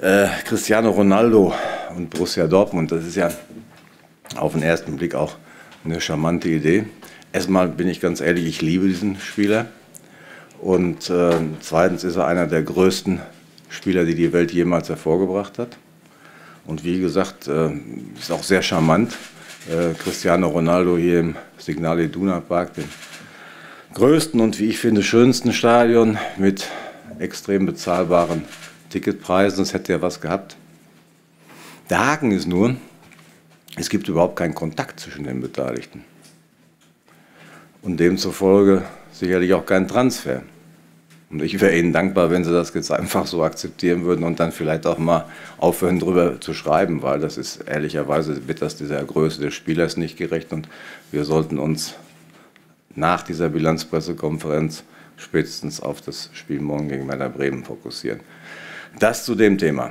Äh, Cristiano Ronaldo und Borussia Dortmund, das ist ja auf den ersten Blick auch eine charmante Idee. Erstmal bin ich ganz ehrlich, ich liebe diesen Spieler. Und äh, zweitens ist er einer der größten Spieler, die die Welt jemals hervorgebracht hat. Und wie gesagt, äh, ist auch sehr charmant. Äh, Cristiano Ronaldo hier im Signal Iduna Park, dem größten und wie ich finde schönsten Stadion mit extrem bezahlbaren Ticketpreisen. Das hätte ja was gehabt. Der Haken ist nur, es gibt überhaupt keinen Kontakt zwischen den Beteiligten. Und demzufolge sicherlich auch keinen Transfer. Und ich wäre Ihnen dankbar, wenn Sie das jetzt einfach so akzeptieren würden und dann vielleicht auch mal aufhören, darüber zu schreiben, weil das ist ehrlicherweise, wird das dieser Größe des Spielers nicht gerecht und wir sollten uns nach dieser Bilanzpressekonferenz spätestens auf das Spiel morgen gegen Werder Bremen fokussieren. Das zu dem Thema.